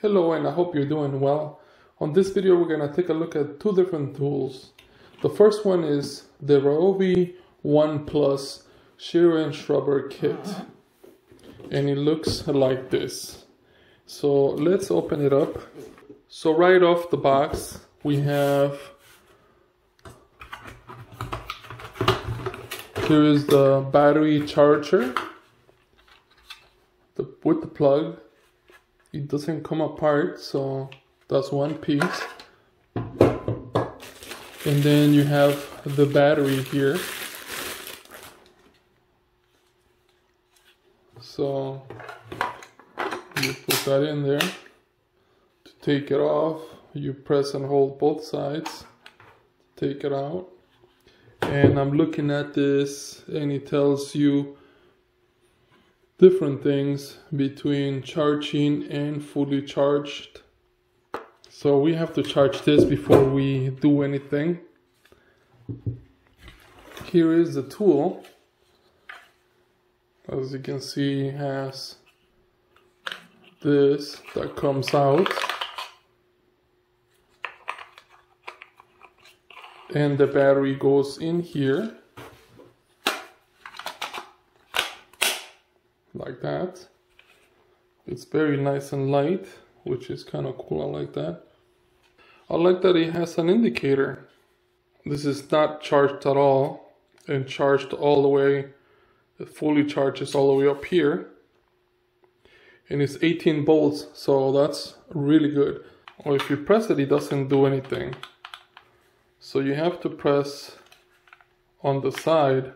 Hello and I hope you're doing well. On this video we're going to take a look at two different tools. The first one is the Ryobi One Plus shear and Shrubber Kit. And it looks like this. So let's open it up. So right off the box we have here is the battery charger with the plug it doesn't come apart so that's one piece. And then you have the battery here. So you put that in there. To take it off you press and hold both sides. Take it out. And I'm looking at this and it tells you different things between charging and fully charged. So we have to charge this before we do anything. Here is the tool. As you can see, has this that comes out. And the battery goes in here. Like that. It's very nice and light, which is kind of cool. I like that. I like that it has an indicator. This is not charged at all and charged all the way, it fully charges all the way up here. And it's 18 volts, so that's really good. Or if you press it, it doesn't do anything. So you have to press on the side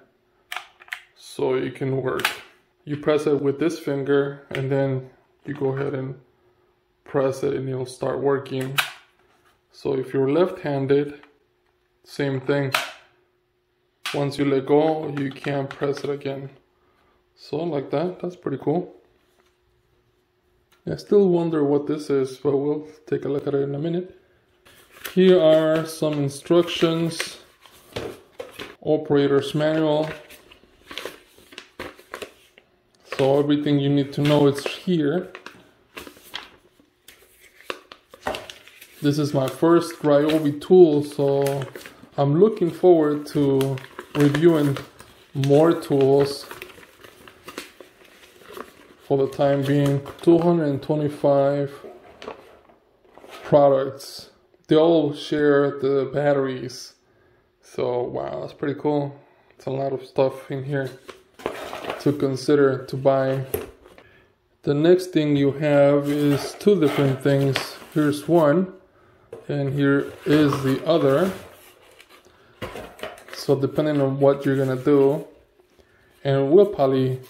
so it can work you press it with this finger and then you go ahead and press it and it'll start working. So if you're left-handed, same thing. Once you let go, you can't press it again. So like that, that's pretty cool. I still wonder what this is, but we'll take a look at it in a minute. Here are some instructions, operator's manual, so everything you need to know is here. This is my first Ryobi tool, so I'm looking forward to reviewing more tools for the time being. 225 products. They all share the batteries. So wow, that's pretty cool. It's a lot of stuff in here to consider to buy. The next thing you have is two different things. Here's one and here is the other. So depending on what you're gonna do, and we'll probably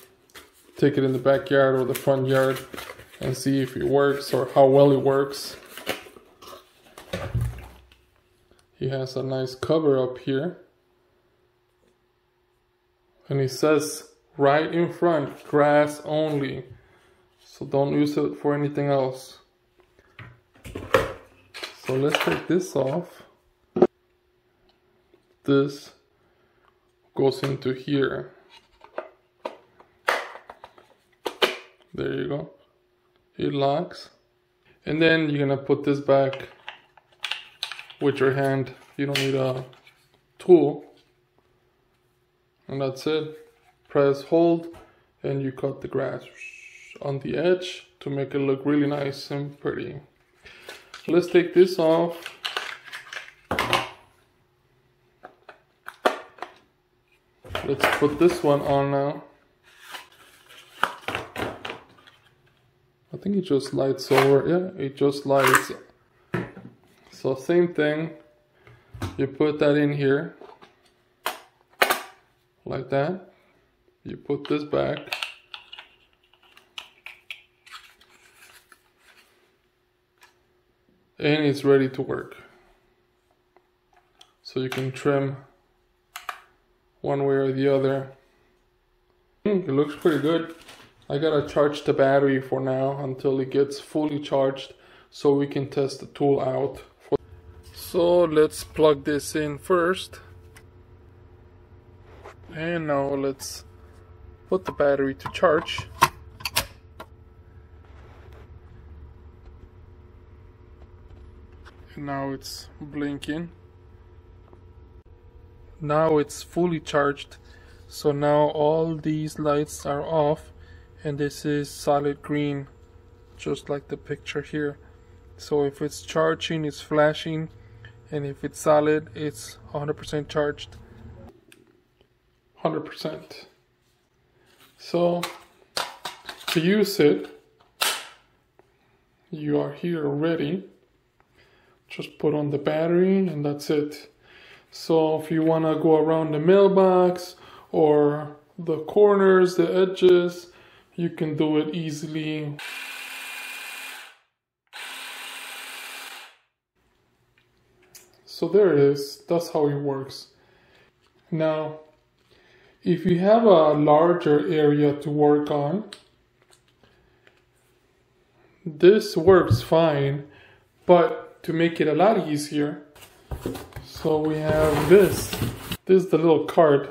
take it in the backyard or the front yard and see if it works or how well it works. He has a nice cover up here. And he says right in front, grass only. So don't use it for anything else. So let's take this off. This goes into here. There you go. It locks. And then you're gonna put this back with your hand. You don't need a tool. And that's it press hold and you cut the grass on the edge to make it look really nice and pretty. Let's take this off. Let's put this one on now. I think it just lights over. Yeah, it just lights. So same thing. You put that in here like that you put this back. And it's ready to work. So you can trim one way or the other. Hmm, it looks pretty good. I gotta charge the battery for now until it gets fully charged so we can test the tool out so let's plug this in first. And now let's put the battery to charge. and now it's blinking. Now it's fully charged. So now all these lights are off and this is solid green just like the picture here. So if it's charging it's flashing and if it's solid it's 100% charged. 100% so to use it you are here ready just put on the battery and that's it. So if you want to go around the mailbox or the corners the edges you can do it easily. So there it is. That's how it works. Now if you have a larger area to work on this works fine, but to make it a lot easier, so we have this. This is the little card.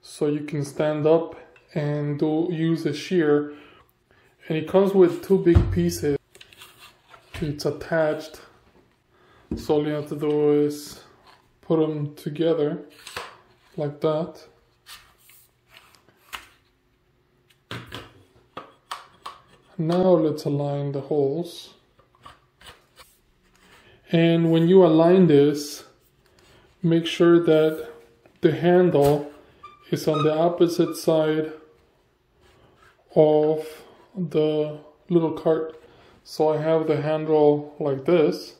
So you can stand up and do use a shear. And it comes with two big pieces. It's attached. So all you have to do is put them together like that. Now let's align the holes. And when you align this, make sure that the handle is on the opposite side of the little cart. So I have the handle like this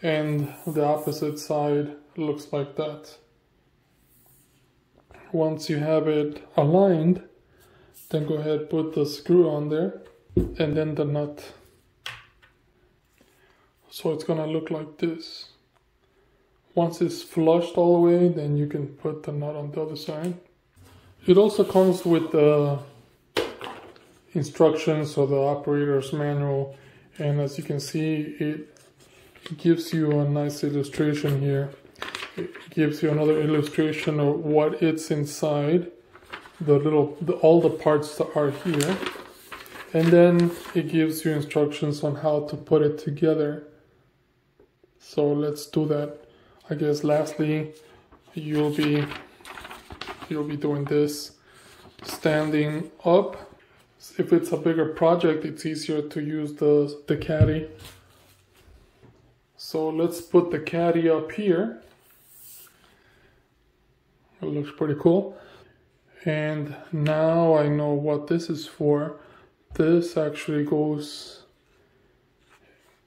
and the opposite side looks like that. Once you have it aligned, then go ahead put the screw on there and then the nut. So it's gonna look like this. Once it's flushed all the way then you can put the nut on the other side. It also comes with the instructions or the operator's manual. And as you can see it gives you a nice illustration here. It gives you another illustration of what it's inside. The little the, all the parts that are here and then it gives you instructions on how to put it together. So let's do that. I guess lastly you'll be you'll be doing this standing up. If it's a bigger project it's easier to use the the caddy. So let's put the caddy up here. It looks pretty cool. And now I know what this is for this actually goes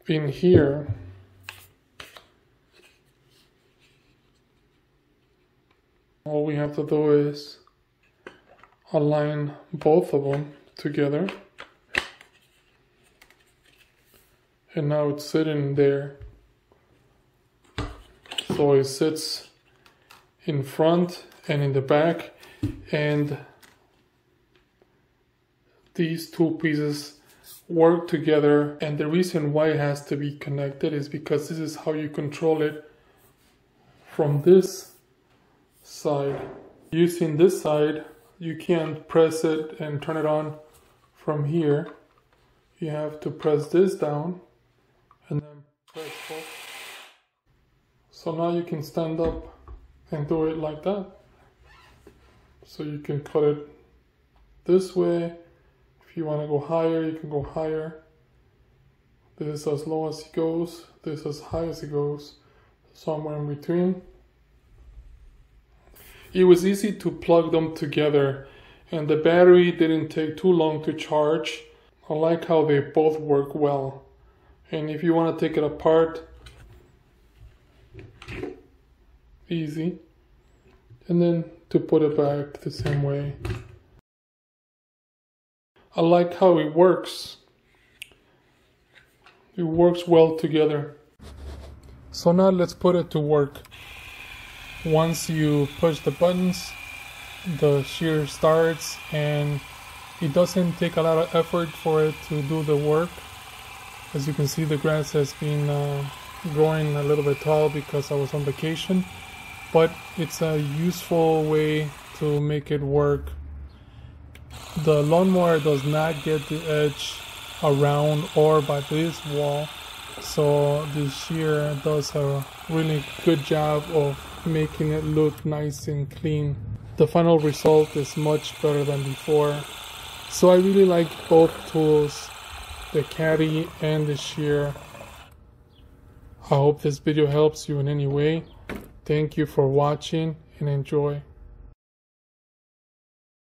in here. All we have to do is align both of them together. And now it's sitting there. So it sits in front and in the back and these two pieces work together and the reason why it has to be connected is because this is how you control it from this side. Using this side you can't press it and turn it on from here. You have to press this down and then press both. So now you can stand up and do it like that. So you can cut it this way if you want to go higher, you can go higher. This is as low as it goes. This is as high as it goes. Somewhere in between. It was easy to plug them together and the battery didn't take too long to charge. I like how they both work well. And if you want to take it apart, easy. And then to put it back the same way. I like how it works. It works well together. So now let's put it to work. Once you push the buttons, the shear starts and it doesn't take a lot of effort for it to do the work. As you can see the grass has been uh, growing a little bit tall because I was on vacation but it's a useful way to make it work the lawnmower does not get the edge around or by this wall so this shear does a really good job of making it look nice and clean. The final result is much better than before. So I really like both tools the caddy and the shear. I hope this video helps you in any way. Thank you for watching and enjoy